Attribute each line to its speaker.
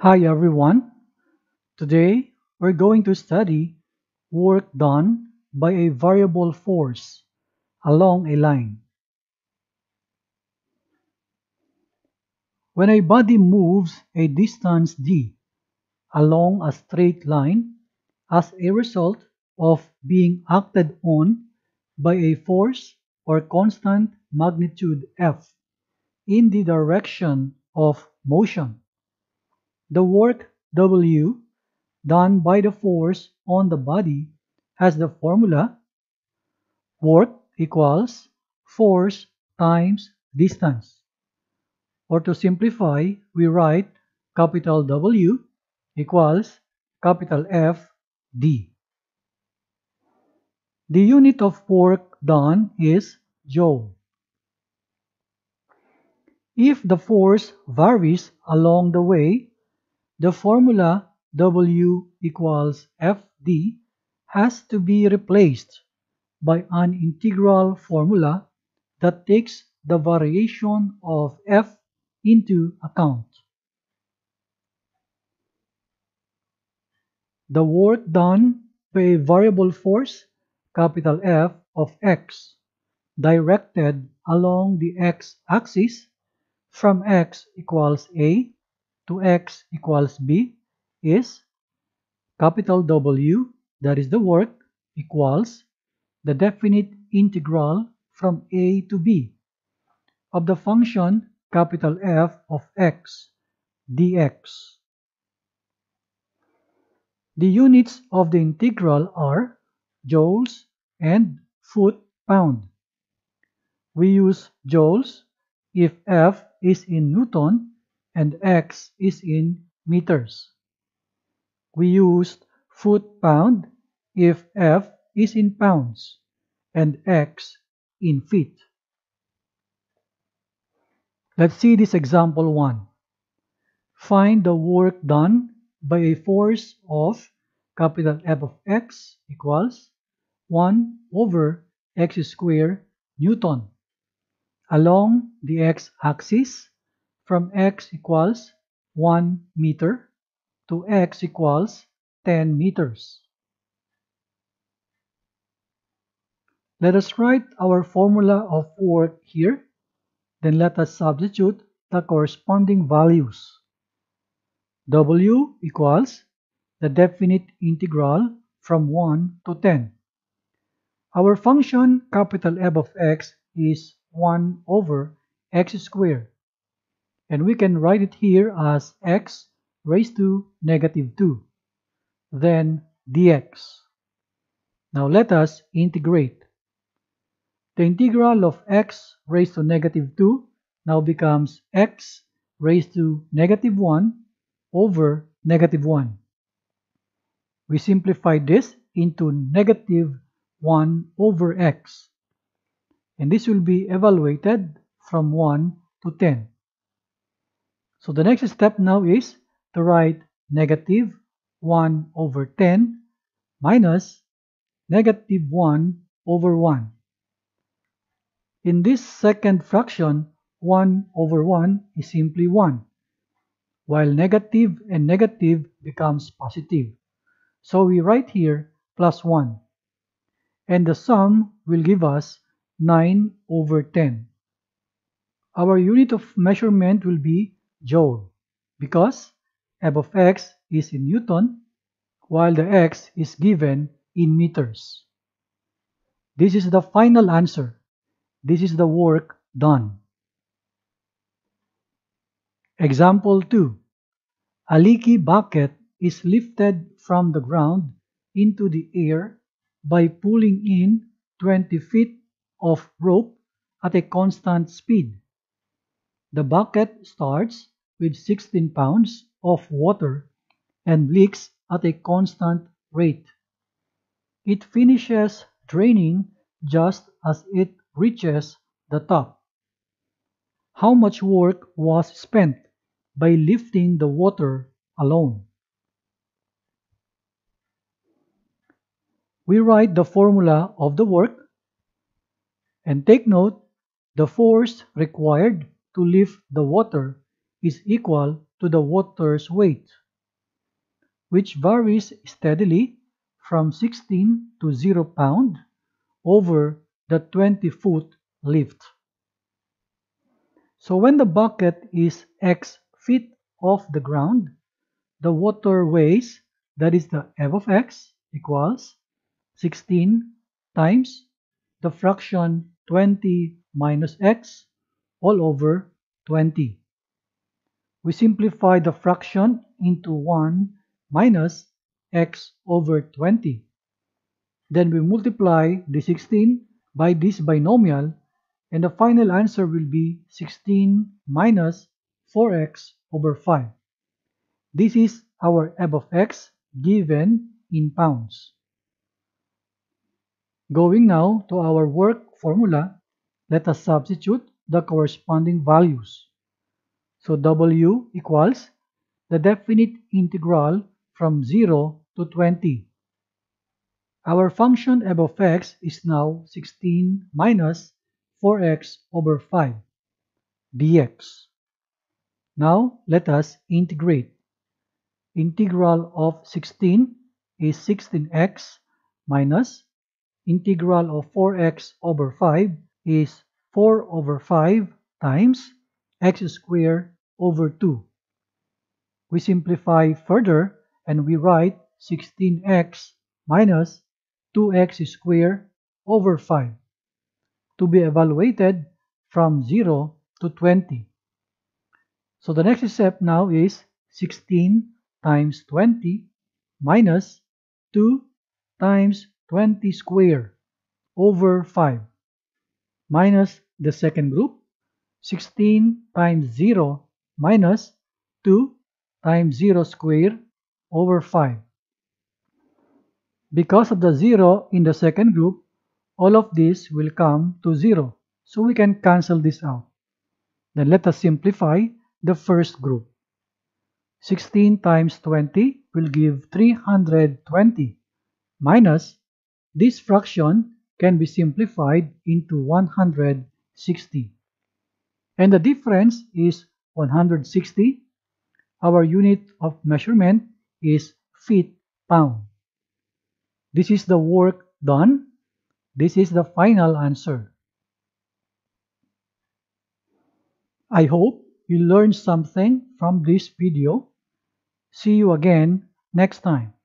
Speaker 1: Hi everyone. Today we're going to study work done by a variable force along a line. When a body moves a distance d along a straight line as a result of being acted on by a force or constant magnitude F in the direction of motion. The work W done by the force on the body has the formula work equals force times distance. Or to simplify, we write capital W equals capital F D. The unit of work done is joule. If the force varies along the way, the formula W equals Fd has to be replaced by an integral formula that takes the variation of F into account. The work done by a variable force, capital F of x, directed along the x-axis from x equals a to x equals b is capital W, that is the work, equals the definite integral from a to b of the function capital F of x dx. The units of the integral are joules and foot-pound. We use joules if F is in Newton and X is in meters. We used foot-pound if F is in pounds and X in feet. Let's see this example 1. Find the work done by a force of capital F of x equals 1 over x squared Newton along the x-axis from x equals 1 meter to x equals 10 meters. Let us write our formula of work here. Then let us substitute the corresponding values. W equals the definite integral from 1 to 10. Our function capital F of x is 1 over x squared and we can write it here as x raised to negative 2, then dx. Now let us integrate. The integral of x raised to negative 2 now becomes x raised to negative 1 over negative 1. We simplify this into negative 1 over x. And this will be evaluated from 1 to 10. So the next step now is to write negative 1 over 10 minus negative 1 over 1. In this second fraction, 1 over 1 is simply 1, while negative and negative becomes positive. So we write here plus 1. And the sum will give us 9 over 10. Our unit of measurement will be joule because f of x is in Newton while the x is given in meters. This is the final answer. This is the work done. Example 2. A leaky bucket is lifted from the ground into the air by pulling in 20 feet of rope at a constant speed. The bucket starts with 16 pounds of water and leaks at a constant rate. It finishes draining just as it reaches the top. How much work was spent by lifting the water alone? We write the formula of the work and take note the force required to lift the water is equal to the water's weight, which varies steadily from 16 to 0 pound over the 20 foot lift. So when the bucket is x feet off the ground, the water weighs, that is the f of x, equals 16 times the fraction 20 minus x all over 20. We simplify the fraction into 1 minus x over 20. Then we multiply the 16 by this binomial and the final answer will be 16 minus 4x over 5. This is our f of x given in pounds. Going now to our work formula, let us substitute the corresponding values. So w equals the definite integral from 0 to 20. Our function f of x is now 16 minus 4x over 5 dx. Now let us integrate. Integral of 16 is 16x minus integral of 4x over 5 is 4 over 5 times x squared over 2. We simplify further and we write 16x minus 2x squared over 5 to be evaluated from 0 to 20. So the next step now is 16 times 20 minus 2 times 20 squared over 5 minus the second group 16 times 0 minus 2 times 0 square over 5. Because of the 0 in the second group, all of this will come to 0. So we can cancel this out. Then let us simplify the first group. 16 times 20 will give 320 minus this fraction can be simplified into 160. And the difference is 160. Our unit of measurement is feet pound. This is the work done. This is the final answer. I hope you learned something from this video. See you again next time.